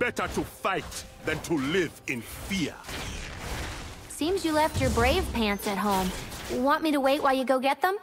better to fight than to live in fear. Seems you left your brave pants at home. Want me to wait while you go get them?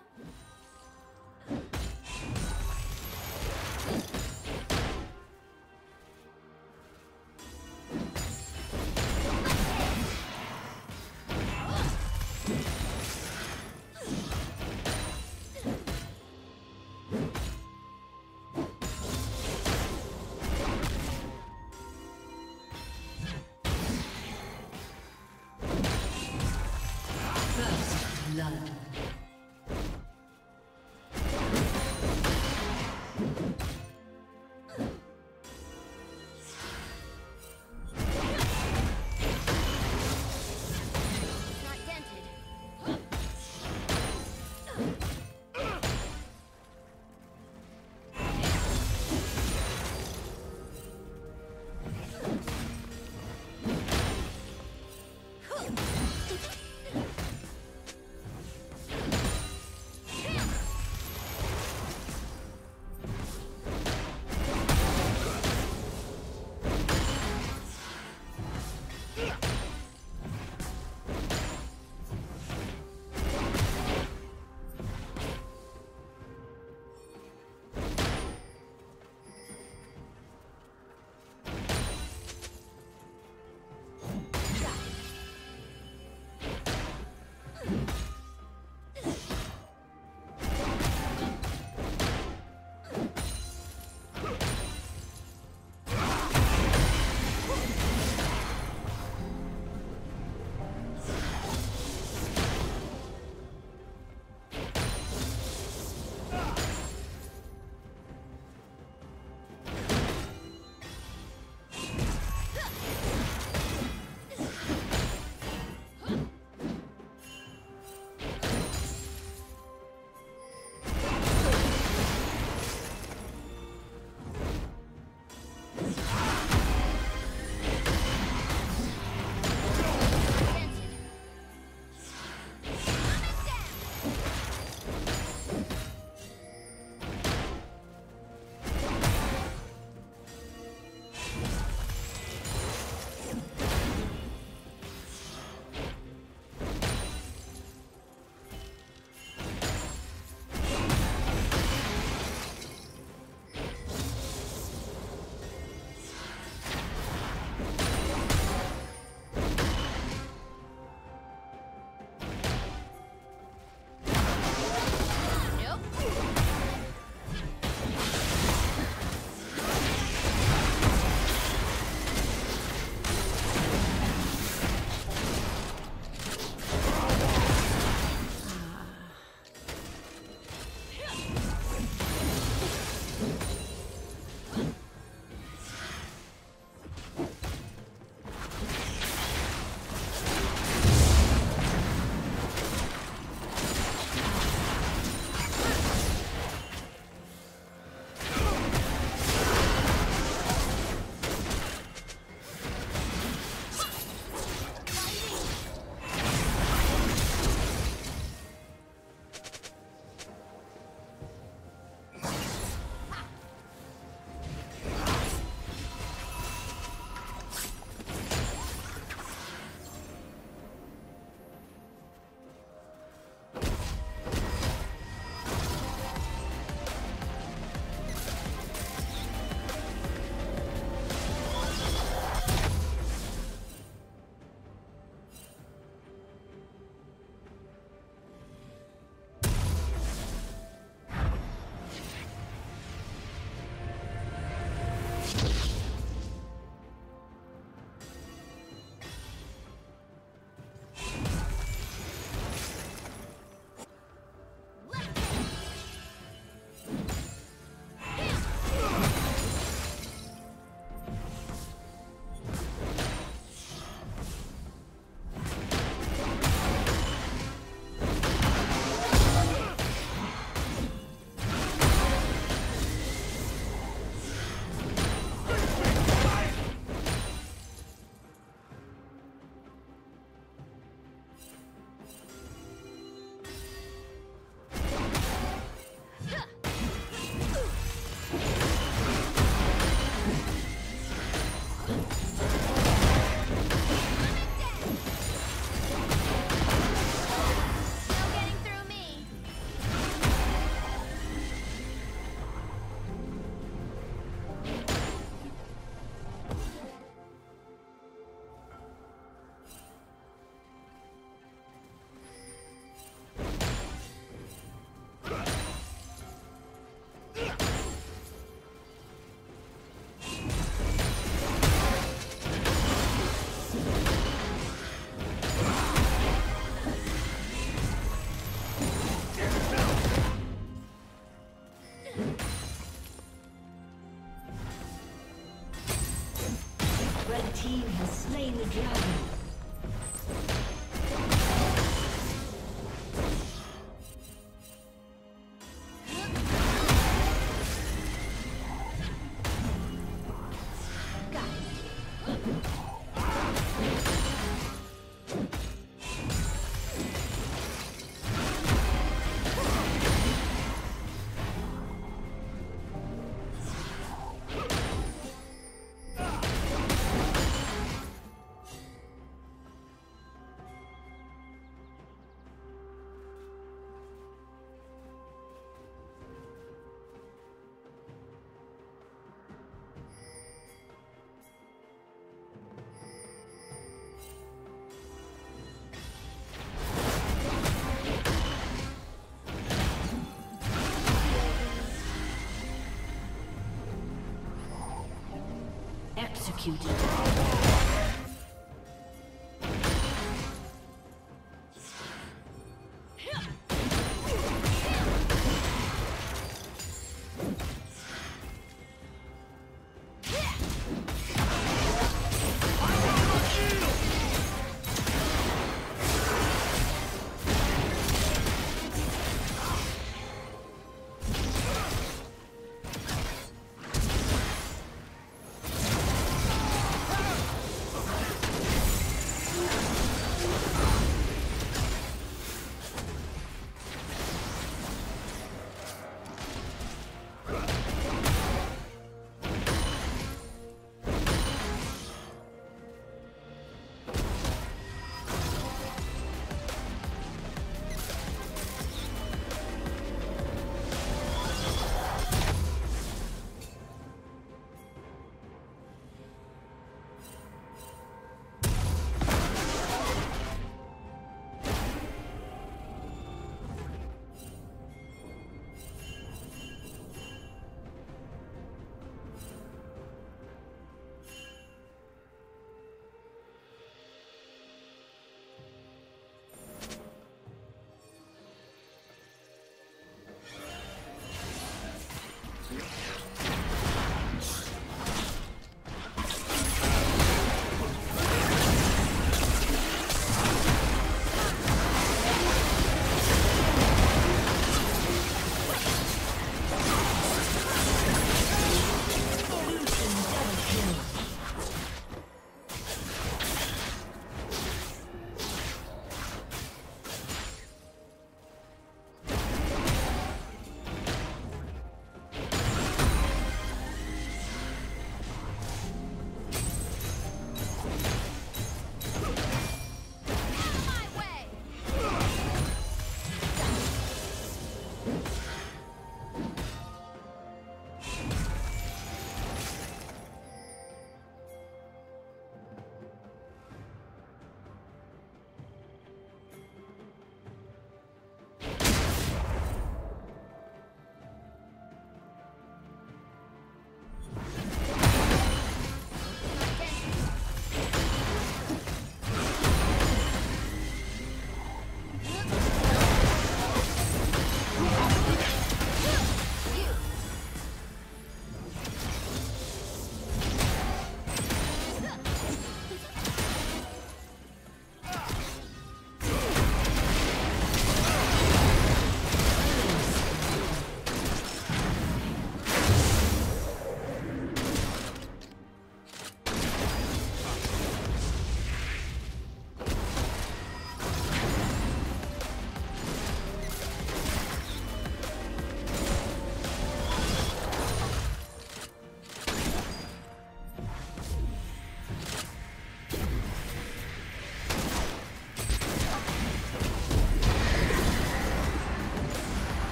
Executed.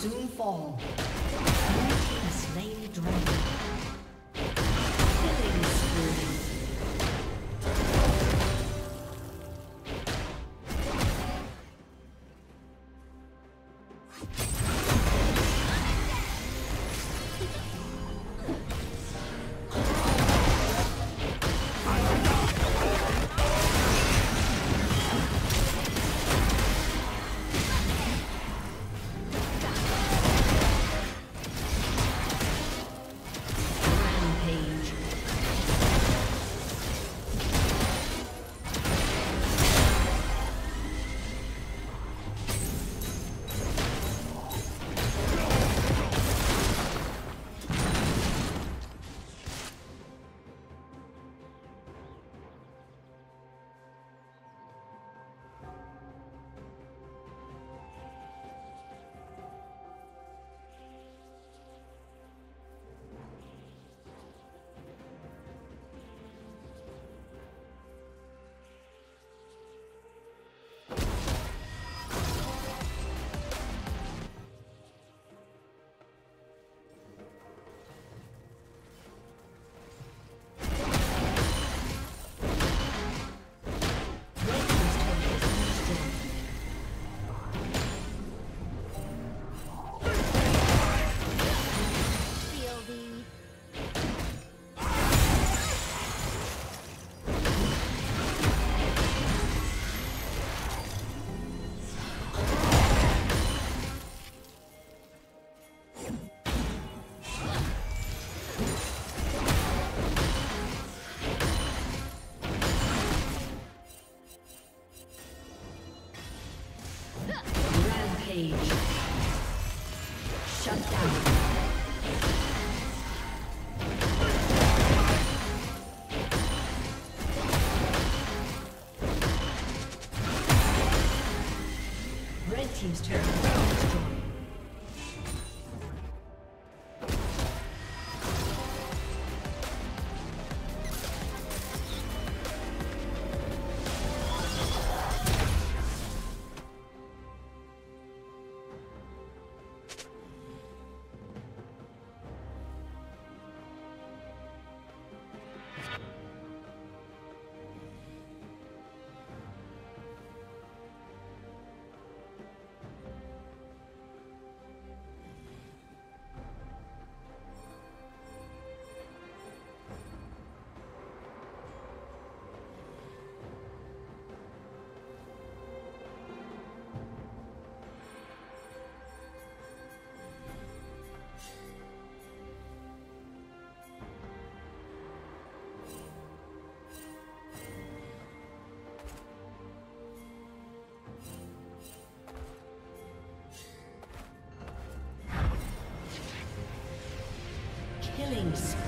Soon fall. Your slain dragon. Killing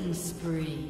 Killing spree.